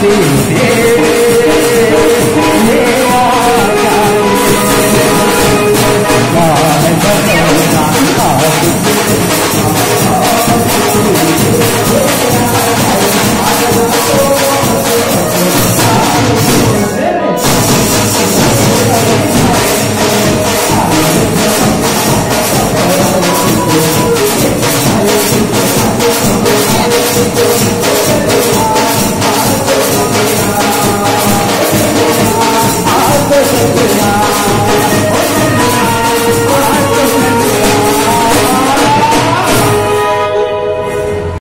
see.